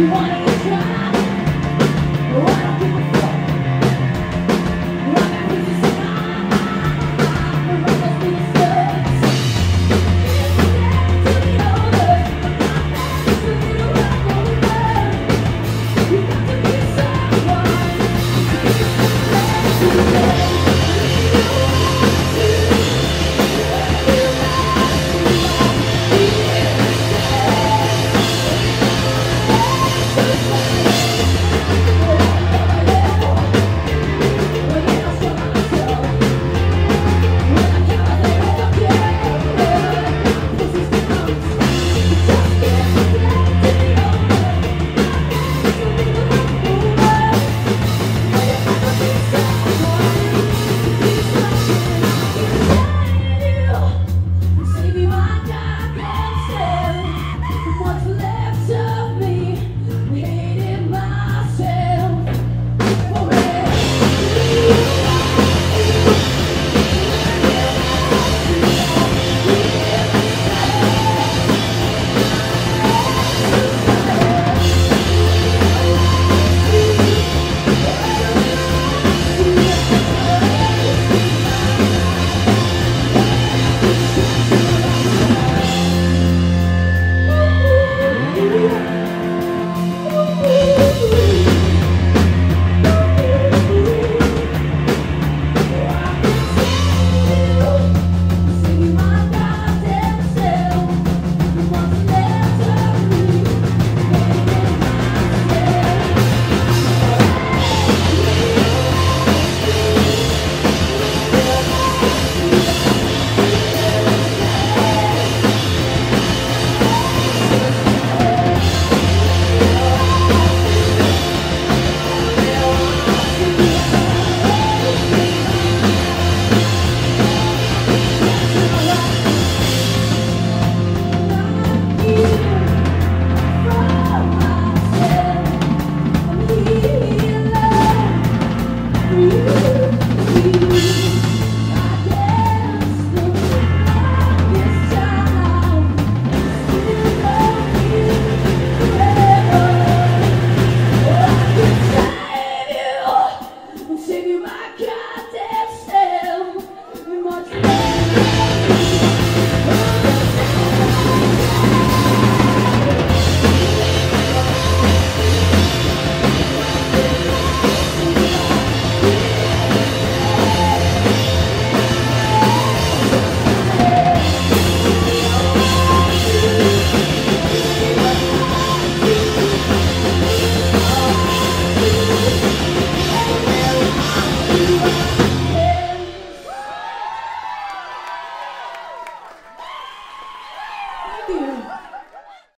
you. want